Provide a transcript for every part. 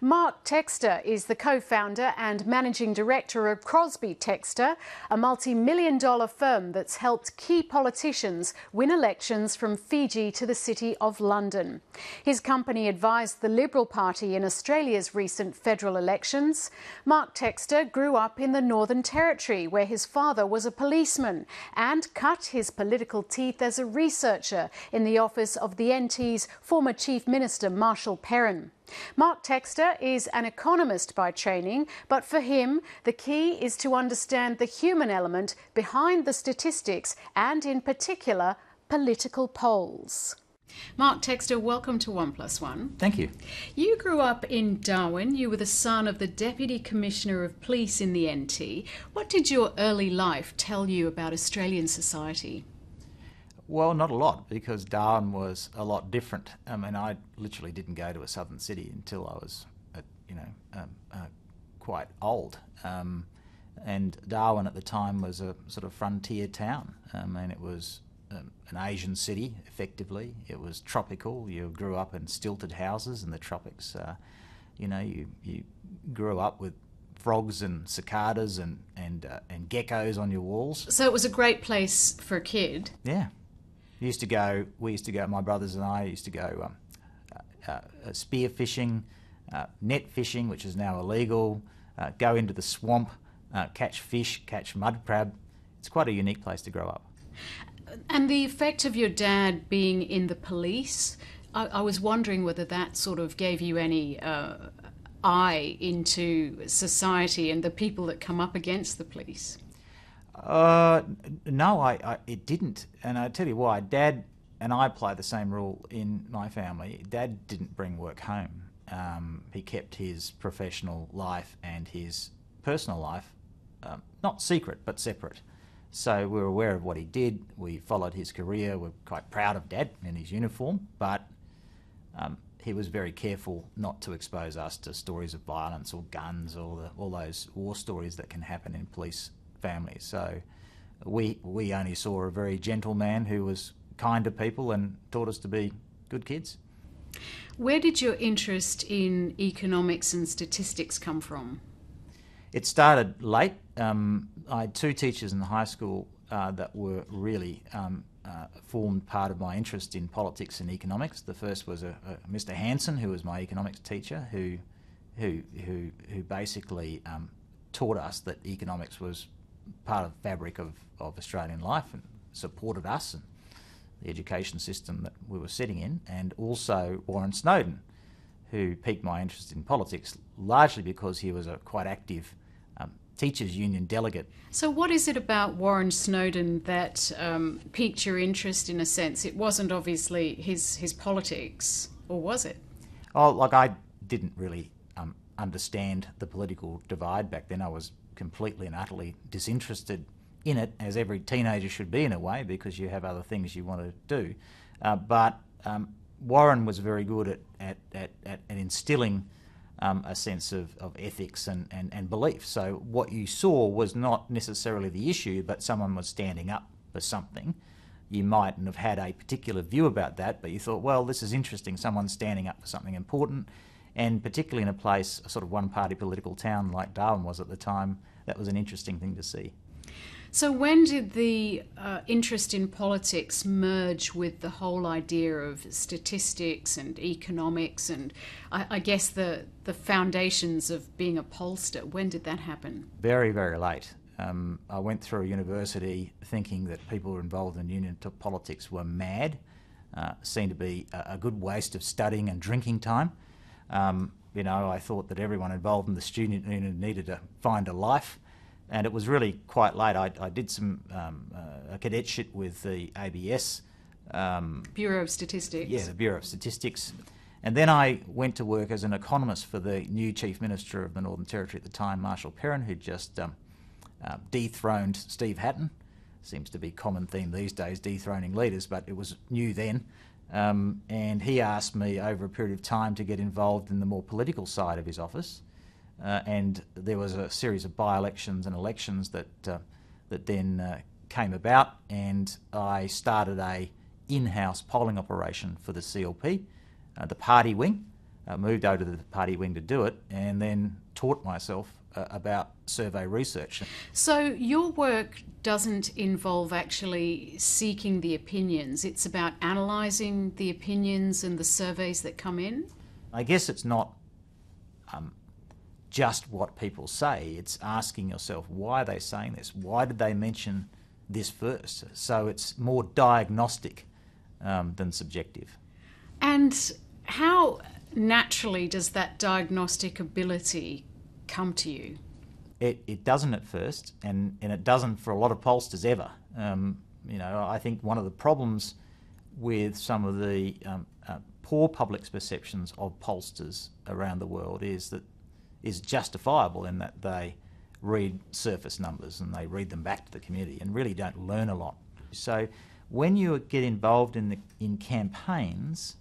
Mark Textor is the co founder and managing director of Crosby Textor, a multi million dollar firm that's helped key politicians win elections from Fiji to the City of London. His company advised the Liberal Party in Australia's recent federal elections. Mark Textor grew up in the Northern Territory, where his father was a policeman, and cut his political teeth as a researcher in the office of the NT's former Chief Minister, Marshall Perron. Mark Textor is an economist by training, but for him, the key is to understand the human element behind the statistics and, in particular, political polls. Mark Textor, welcome to One Plus One. Thank you. You grew up in Darwin. You were the son of the Deputy Commissioner of Police in the NT. What did your early life tell you about Australian society? Well, not a lot because Darwin was a lot different. I mean, I literally didn't go to a southern city until I was, uh, you know, um, uh, quite old. Um, and Darwin at the time was a sort of frontier town. I mean, it was um, an Asian city, effectively. It was tropical. You grew up in stilted houses in the tropics. Uh, you know, you, you grew up with frogs and cicadas and and uh, and geckos on your walls. So it was a great place for a kid. Yeah, used to go. We used to go. My brothers and I used to go um, uh, uh, spear fishing, uh, net fishing, which is now illegal. Uh, go into the swamp, uh, catch fish, catch mud crab. It's quite a unique place to grow up. And the effect of your dad being in the police, I, I was wondering whether that sort of gave you any uh, eye into society and the people that come up against the police. Uh, no, I, I, it didn't, and I tell you why. Dad and I play the same rule in my family. Dad didn't bring work home. Um, he kept his professional life and his personal life um, not secret but separate. So we were aware of what he did. We followed his career. We're quite proud of Dad in his uniform, but um, he was very careful not to expose us to stories of violence or guns or the, all those war stories that can happen in police families. So we we only saw a very gentle man who was kind to people and taught us to be good kids. Where did your interest in economics and statistics come from? It started late. Um, I had two teachers in the high school uh, that were really um, uh, formed part of my interest in politics and economics. The first was a, a Mr. Hanson, who was my economics teacher, who who who, who basically um, taught us that economics was part of the fabric of, of Australian life and supported us and the education system that we were sitting in, and also Warren Snowdon, who piqued my interest in politics largely because he was a quite active um, teachers' union delegate. So, what is it about Warren Snowdon that um, piqued your interest in a sense? It wasn't obviously his, his politics, or was it? Oh, like I didn't really um, understand the political divide back then. I was completely and utterly disinterested in it, as every teenager should be in a way, because you have other things you want to do. Uh, but um, Warren was very good at, at, at, at, instilling um, a sense of, of ethics and, and, and belief. So what you saw was not necessarily the issue, but someone was standing up for something. You mightn't have had a particular view about that, but you thought, well, this is interesting. Someone's standing up for something important, and particularly in a place, a sort of one-party political town like Darwin was at the time, that was an interesting thing to see. So, when did the uh, interest in politics merge with the whole idea of statistics and economics and I, I, guess the, the foundations of being a pollster? When did that happen? Very, very late. Um, I went through a university thinking that people involved in union politics were mad, uh, seemed to be a, a, good waste of studying and drinking time. Um, you know, I thought that everyone involved in the student union needed to find a life, and it was really quite late. I, I did some um, uh, a cadetship with the ABS. Um, Bureau of Statistics. Yeah, the Bureau of Statistics. And then I went to work as an economist for the new Chief Minister of the Northern Territory at the time, Marshall Perron, who'd just um, uh, dethroned Steve Hatton. Seems to be common theme these days, dethroning leaders, but it was new then. Um, and he asked me over a period of time to get involved in the more political side of his office. Uh, and there was a series of by-elections and elections that uh, that then uh, came about, and I started a in-house polling operation for the CLP, uh, the party wing, uh, moved over to the party wing to do it, and then taught myself uh, about survey research. So, your work doesn't involve actually seeking the opinions, it's about analysing the opinions and the surveys that come in? I guess it's not um, just what people say, it's asking yourself why are they saying this? Why did they mention this first? So, it's more diagnostic um, than subjective. And how naturally does that diagnostic ability come to you? It, it doesn't at first, and, and it doesn't for a lot of pollsters ever. Um, you know, I think one of the problems with some of the um, uh, poor public's perceptions of pollsters around the world is that is justifiable in that they read surface numbers and they read them back to the community and really don't learn a lot. So when you get involved in the in campaigns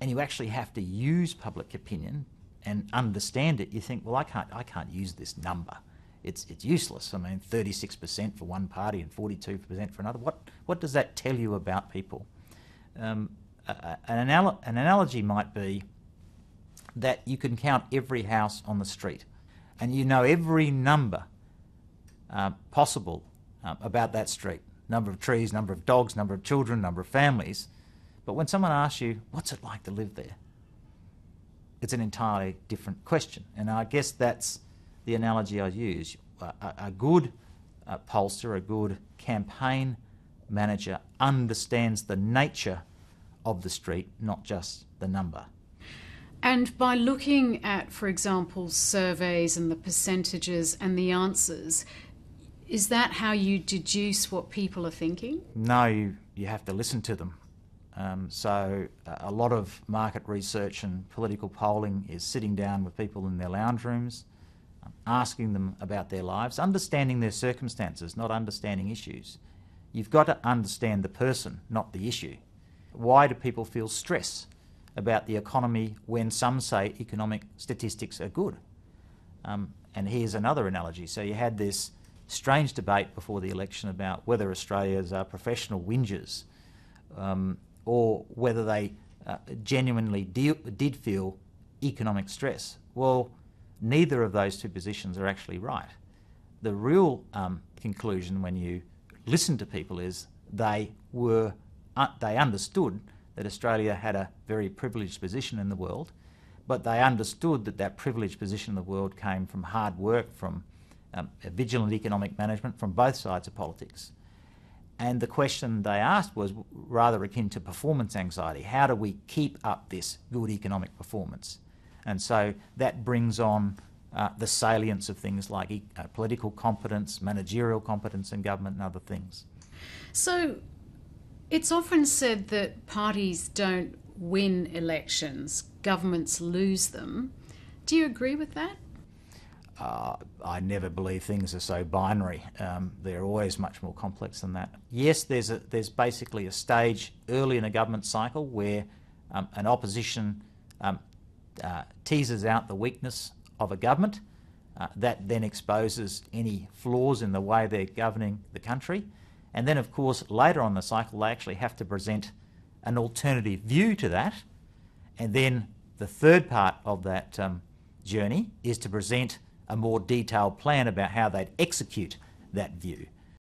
and you actually have to use public opinion and understand it, you think, well, I can't, I can't use this number. It's, it's useless. I mean, 36% for one party and 42% for another. What, what does that tell you about people? Um, an, anal- an analogy might be that you can count every house on the street and you know every number uh, possible um, about that street number of trees, number of dogs, number of children, number of families. But when someone asks you, what's it like to live there? it's an entirely different question. And I guess that's the analogy I use. A, a good uh, pollster, a good campaign manager understands the nature of the street, not just the number. And by looking at, for example, surveys and the percentages and the answers, is that how you deduce what people are thinking? No, you, you have to listen to them. Um, so a lot of market research and political polling is sitting down with people in their lounge rooms, um, asking them about their lives, understanding their circumstances, not understanding issues. You've got to understand the person, not the issue. Why do people feel stress about the economy when some say economic statistics are good? Um, and here's another analogy. So you had this strange debate before the election about whether Australians are professional whingers. Um, or whether they uh, genuinely de- did feel economic stress. Well, neither of those two positions are actually right. The real um, conclusion when you listen to people is they were uh, they understood that Australia had a very privileged position in the world, but they understood that that privileged position in the world came from hard work, from um, vigilant economic management, from both sides of politics. And the question they asked was rather akin to performance anxiety. How do we keep up this good economic performance? And so that brings on uh, the salience of things like e- uh, political competence, managerial competence in government, and other things. So it's often said that parties don't win elections, governments lose them. Do you agree with that? Uh, I never believe things are so binary. Um, they're always much more complex than that. Yes, there's a, there's basically a stage early in a government cycle where um, an opposition um, uh, teases out the weakness of a government. Uh, that then exposes any flaws in the way they're governing the country. And then, of course, later on the cycle, they actually have to present an alternative view to that. And then the third part of that um, journey is to present a more detailed plan about how they'd execute that view.